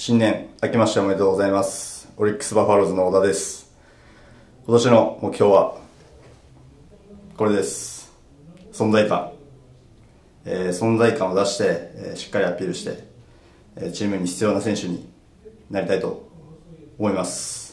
新年明けましておめでとうございます。オリックスバファローズの小田です。今年の目標は、これです。存在感。えー存在感を出して、えーしっかりアピールして、えーチームに必要な選手になりたいと思います。